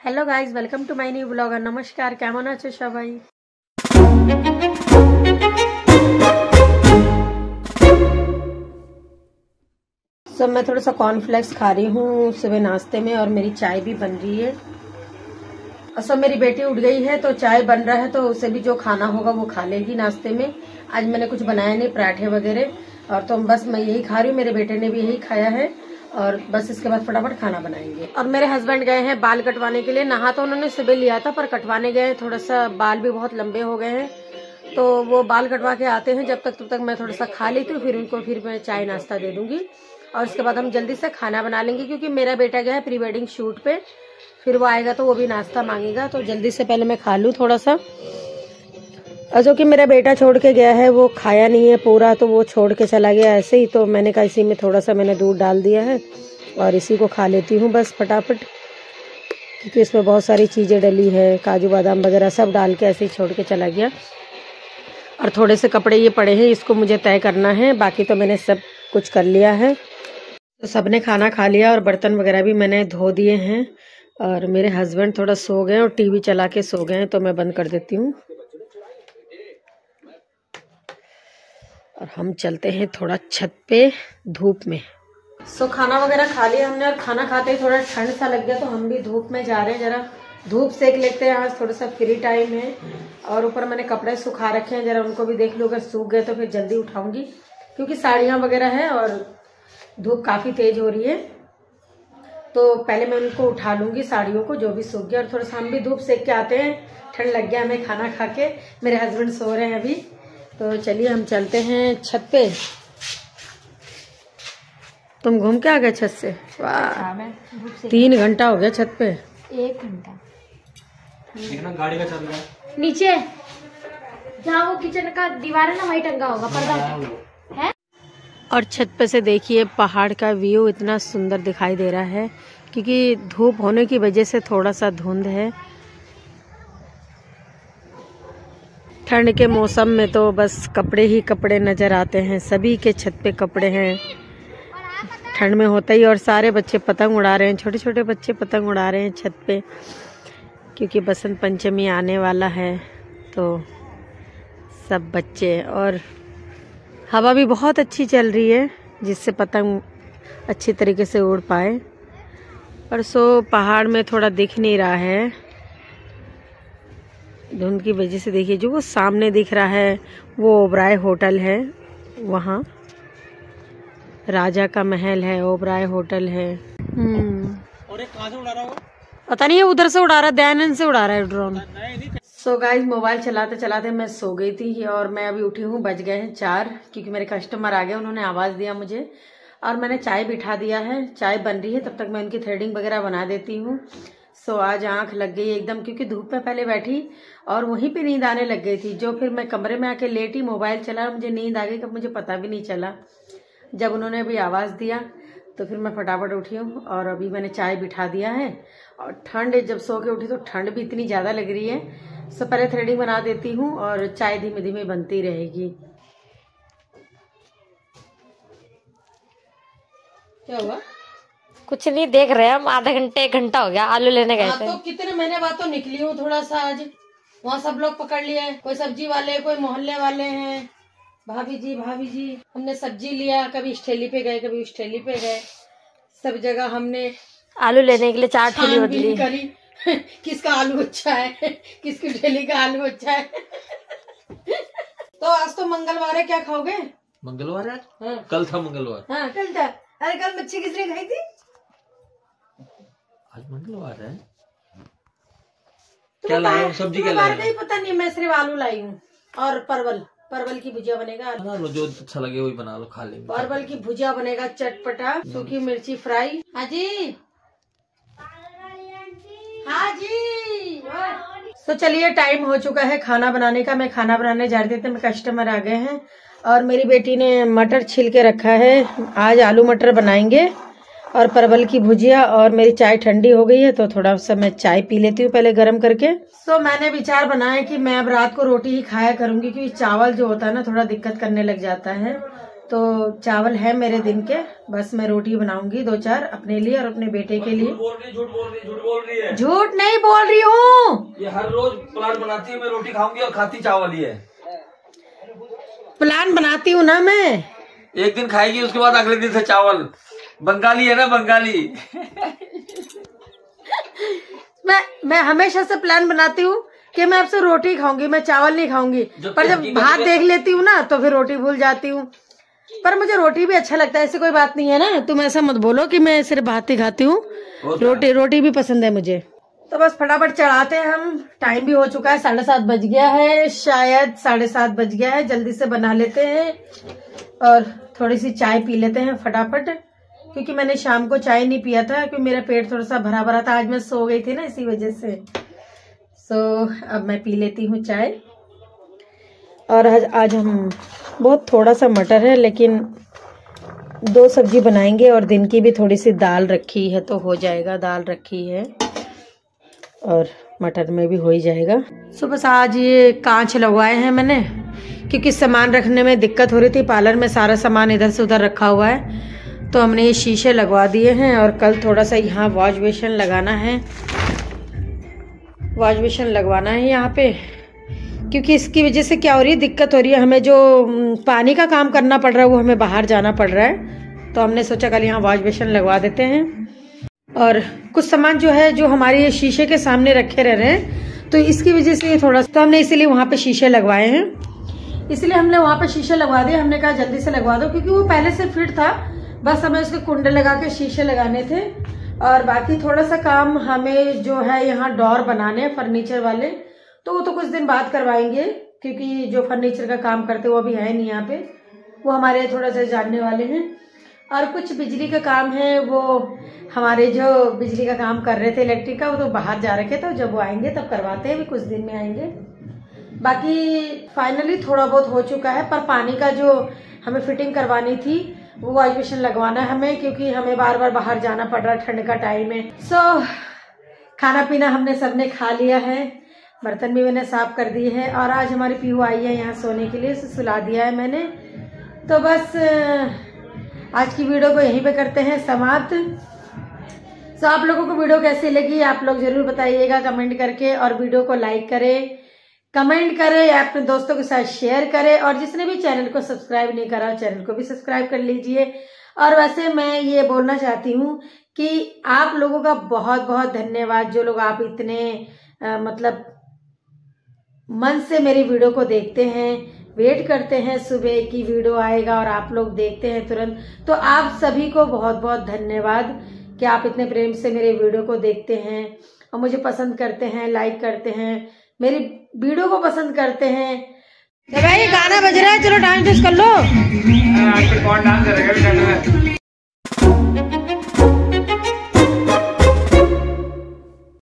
hello guys welcome to my new blogger নমস্কার কেমন আছো সবাই सो मैं थोड़ा सा कॉर्नफ्लेक्स खा रही हूँ सुबह नाश्ते में और मेरी चाय भी बन रही है और सब मेरी बेटी उठ गई है तो चाय बन रहा है तो उसे भी जो खाना होगा वो खा लेगी नाश्ते में आज मैंने कुछ बनाया नहीं पराठे वगैरह और तो बस मैं यही खा रही हूँ मेरे बेटे ने भी यही खाया है और बस इसके बाद फटाफट खाना बनाएँगे। और मेरे हस्बैंड गए हैं बाल कटवाने के लिए। नहा तो उन्होंने सुबह लिया था, पर कटवाने गए। थोड़ा सा बाल भी बहुत लंबे हो गए हैं। तो वो बाल कटवा के आते हैं। जब तक, तब तक मैं थोड़ा सा खा लेती हूँ, फिर उनको, फिर मैं चाय नाश्ता दे दूँगी। और उसके बाद हम जल्दी से खाना बना लेंगे, क्योंकि मेरा बेटा गया है प्री वेडिंग शूट पे। फिर वो आएगा तो वो भी नाश्ता मांगेगा। तो जल्दी से पहले मैं खा लूँ थोड़ा सा जो कि मेरा बेटा छोड़ के गया है, वो खाया नहीं है पूरा तो वो छोड़ के चला गया ऐसे ही तो मैंने कहा इसी में थोड़ा सा मैंने दूध डाल दिया है और इसी को खा लेती हूँ बस फटाफट, क्योंकि इसमें बहुत सारी चीज़ें डली है, काजू, बादाम वगैरह सब डाल के ऐसे ही छोड़ के चला गया। और थोड़े से कपड़े ये पड़े हैं, इसको मुझे तय करना है, बाकी तो मैंने सब कुछ कर लिया है। तो सबने खाना खा लिया और बर्तन वगैरह भी मैंने धो दिए हैं, और मेरे हस्बैंड थोड़ा सो गए और टीवी चला के सो गए हैं तो मैं बंद कर देती हूँ। और हम चलते हैं थोड़ा छत पे धूप में। सो so, खाना वगैरह खा लिया हमने और खाना खाते ही थोड़ा ठंड सा लग गया तो हम भी धूप में जा रहे हैं। जरा धूप सेक लेते हैं आज थोड़ा सा फ्री टाइम है। और ऊपर मैंने कपड़े सुखा रखे हैं जरा उनको भी देख लो अगर सूख गए तो फिर जल्दी उठाऊँगी। क्योंकि साड़ियाँ वगैरह है और धूप काफ़ी तेज हो रही है। तो पहले मैं उनको उठा लूँगी साड़ियों को जो भी सूख गया। और थोड़ा सा हम भी धूप सेक के आते हैं ठंड लग गया हमें खाना खा के मेरे हस्बैंड सो रहे हैं अभी। तो चलिए हम चलते हैं छत पे। तुम घूम के आ गए छत से? वाह। तीन घंटा हो गया छत पे। एक घंटा। गाड़ी का चल रहा है नीचे। जहाँ वो किचन का दीवार है ना वही टंगा होगा पर्दा। है? और छत पे से देखिए पहाड़ का व्यू इतना सुंदर दिखाई दे रहा है क्योंकि धूप होने की वजह से थोड़ा सा धुंध है। ठंड के मौसम में तो बस कपड़े ही कपड़े नज़र आते हैं। सभी के छत पे कपड़े हैं। ठंड में होता ही और सारे बच्चे पतंग उड़ा रहे हैं। छोटे छोटे बच्चे पतंग उड़ा रहे हैं छत पे, क्योंकि बसंत पंचमी आने वाला है। तो सब बच्चे और हवा भी बहुत अच्छी चल रही है, जिससे पतंग अच्छी तरीके से उड़ पाए। पर सो पहाड़ में थोड़ा दिख नहीं रहा है। धुंध की वजह से देखिए जो वो सामने दिख रहा है वो ओबराय होटल है वहाँ। राजा का महल है ओबराय होटल है। हम्म। और एक से उड़ा रहा होगा पता नहीं है उधर से उड़ा रहा है दयानंद से उड़ा रहा है ड्रोन। सो गाइज़ मोबाइल चलाते चलाते मैं सो गई थी और मैं अभी उठी हूँ बज गए हैं चार क्योंकि मेरे कस्टमर आ गए उन्होंने आवाज़ दिया मुझे। और मैंने चाय बिठा दिया है चाय बन रही है तब तक मैं उनकी थ्रेडिंग वगैरह बना देती हूँ। सो आज आँख लग गई एकदम, क्योंकि धूप में पहले बैठी और वहीं पे नींद आने लग गई थी। जो फिर मैं कमरे में आके लेटी मोबाइल चला मुझे नींद आ गई, कब मुझे पता भी नहीं चला। जब उन्होंने अभी आवाज़ दिया तो फिर मैं फटाफट उठी हूँ और अभी मैंने चाय बिठा दिया है। और ठंड, जब सो के उठी तो ठंड भी इतनी ज़्यादा लग रही है। सो पहले थ्रेडिंग बना देती हूँ और चाय धीमे धीमे बनती रहेगी। क्या हुआ? कुछ नहीं देख रहे हम आधा घंटे एक घंटा हो गया आलू लेने गए हाँ थे। तो कितने महीने बाद तो निकली हूँ थोड़ा सा आज। वहाँ सब लोग पकड़ लिए कोई सब्ज़ी वाले कोई मोहल्ले वाले हैं। भाभी जी भाभी जी हमने सब्ज़ी लिया कभी इस ठेली पे गए कभी उस ठेली पे गए। सब जगह हमने आलू लेने के लिए चार ठेली बदली। करी। किसका आलू अच्छा है? किसकी ठेली का आलू अच्छा है? तो आज तो मंगलवार है क्या खाओगे? मंगलवार है हाँ। कल था मंगलवार। हाँ कल था। अरे कल मच्छी किसने खाई थी? आज मंगलवार है। क्या लाए सब्ज़ी क्या लाए? पता नहीं मैं सिर्फ़ आलू लाई हूँ और परवल। परवल की भुजिया बनेगा। बना लो जो अच्छा लगे वही बना लो खा लेंगे। परवल की भुजिया बनेगा चटपटा सूखी मिर्ची फ्राई। हाँ जी। हाँ जी। तो चलिए टाइम हो चुका है खाना बनाने का। मैं खाना बनाने जा रही थी तो मेरे कस्टमर आ गए हैं। और मेरी बेटी ने मटर छिल के रखा है। आज आलू मटर बनाएँगे। और परवल की भुजिया और मेरी चाय ठंडी हो गई है तो थोड़ा सा मैं चाय पी लेती हूँ पहले गर्म करके। तो मैंने विचार बनाया कि मैं अब रात को रोटी ही खाया करूँगी क्योंकि चावल जो होता है ना थोड़ा दिक्कत करने लग जाता है। तो चावल है मेरे दिन के बस मैं रोटी बनाऊँगी दो चार अपने लिए और अपने बेटे के लिए। झूठ नहीं बोल रही हूँ! ये हर रोज प्लान बनाती है मैं रोटी खाऊँगी और खाती चावल ही है प्लान बनाती हूँ ना मैं। एक दिन खाएगी उसके बाद अगले दिन से चावल। बंगाली है ना बंगाली। मैं मैं हमेशा से प्लान बनाती हूँ कि मैं आपसे रोटी खाऊँगी मैं चावल नहीं खाऊँगी। पर जब भात देख लेती हूँ ना तो फिर रोटी भूल जाती हूँ। पर मुझे रोटी भी अच्छा लगता है ऐसी कोई बात नहीं है ना। तुम ऐसा मत बोलो कि मैं सिर्फ़ भात ही खाती हूँ। तो रोटी रोटी भी पसंद है मुझे। तो बस फटाफट चढ़ाते हैं हम। टाइम भी हो चुका है साढ़े सात बज गया है। शायद साढ़े सात बज गया है। जल्दी से बना लेते हैं और थोड़ी सी चाय पी लेते हैं फटाफट। क्योंकि मैंने शाम को चाय नहीं पिया था क्योंकि मेरा पेट थोड़ा सा भरा भरा था। आज मैं सो गई थी ना इसी वजह से। सो so, अब मैं पी लेती हूँ चाय। और आज आज हम बहुत थोड़ा सा मटर है लेकिन दो सब्ज़ी बनाएँगे और दिन की भी थोड़ी सी दाल रखी है तो हो जाएगा दाल रखी है। और मटर में भी हो ही जाएगा। सो बस आज ये कांच लगवाए हैं मैंने क्योंकि सामान रखने में दिक्कत हो रही थी। पार्लर में सारा सामान इधर से उधर रखा हुआ है। तो हमने ये शीशे लगवा दिए हैं और कल थोड़ा सा यहाँ वॉश बेसन लगाना है। वॉश बेसन लगवाना है यहाँ पे, क्योंकि इसकी वजह से क्या हो रही है, दिक्कत हो रही है। हमें जो पानी का काम करना पड़ रहा है, वो हमें बाहर जाना पड़ रहा है। तो हमने सोचा कल यहाँ वॉश बेसन लगवा देते हैं। और कुछ सामान जो है, जो हमारे शीशे के सामने रखे रह रहे हैं तो इसकी वजह से ये थोड़ा सा तो हमने इसीलिए वहाँ पे शीशे लगवाए हैं। इसलिए हमने वहाँ पे शीशे लगवा दिए। हमने कहा जल्दी से लगवा दो, क्योंकि वो पहले से फिट था। बस हमें उसके कुंडे लगा के शीशे लगाने थे और बाकी थोड़ा सा काम हमें जो है यहाँ डोर बनाने हैं, फर्नीचर वाले तो वो तो कुछ दिन बाद करवाएँगे, क्योंकि जो फर्नीचर का काम करते वो अभी है नहीं यहाँ पे। वो हमारे थोड़ा सा जानने वाले हैं। और कुछ बिजली का काम है, वो हमारे जो बिजली का काम कर रहे थे इलेक्ट्रिक का, वो तो बाहर जा रखे थे जब वो आएँगे तब करवाते हैं भी कुछ दिन में आएँगे। बाकी फाइनली थोड़ा बहुत हो चुका है, पर पानी का जो हमें फिटिंग करवानी थी वो बेसिन लगवाना है हमें क्योंकि हमें बार बार बाहर जाना पड़ रहा है ठंड का टाइम है। सो so, खाना पीना हमने सबने खा लिया है। बर्तन भी मैंने साफ़ कर दिए हैं और आज हमारी पीहू आई है यहाँ सोने के लिए सुला दिया है मैंने। तो बस आज की वीडियो को यहीं पे करते हैं समाप्त। तो आप लोगों को वीडियो कैसी लगी आप लोग ज़रूर बताइएगा कमेंट करके और वीडियो को लाइक करें। कमेंट करें या अपने दोस्तों के साथ शेयर करें और जिसने भी चैनल को सब्सक्राइब नहीं करा चैनल को भी सब्सक्राइब कर लीजिए। और वैसे मैं ये बोलना चाहती हूँ कि आप लोगों का बहुत बहुत धन्यवाद जो लोग आप इतने अ, मतलब मन से मेरी वीडियो को देखते हैं वेट करते हैं सुबह की वीडियो आएगा और आप लोग देखते हैं तुरंत। तो आप सभी को बहुत बहुत धन्यवाद कि आप इतने प्रेम से मेरे वीडियो को देखते हैं और मुझे पसंद करते हैं लाइक करते हैं। मेरी वीडियो को पसंद करते हैं। तो भाई गाना बज रहा है चलो डांस कर लो। कौन डांस करेगा? भी ठंड में